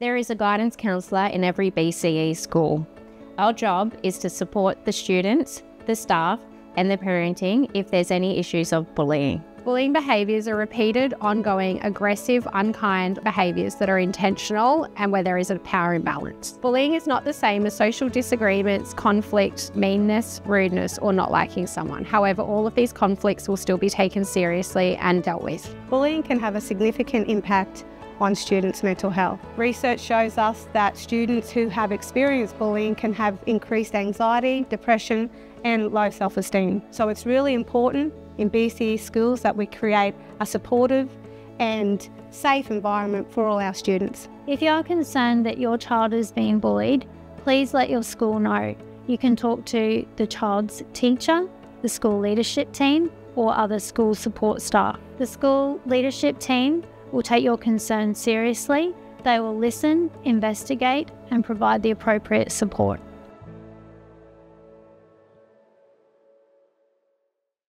There is a guidance counsellor in every BCE school. Our job is to support the students, the staff, and the parenting if there's any issues of bullying. Bullying behaviours are repeated, ongoing, aggressive, unkind behaviours that are intentional and where there is a power imbalance. Bullying is not the same as social disagreements, conflict, meanness, rudeness, or not liking someone. However, all of these conflicts will still be taken seriously and dealt with. Bullying can have a significant impact on students' mental health. Research shows us that students who have experienced bullying can have increased anxiety, depression, and low self esteem. So it's really important in BCE schools that we create a supportive and safe environment for all our students. If you are concerned that your child is being bullied, please let your school know. You can talk to the child's teacher, the school leadership team, or other school support staff. The school leadership team will take your concerns seriously. They will listen, investigate, and provide the appropriate support.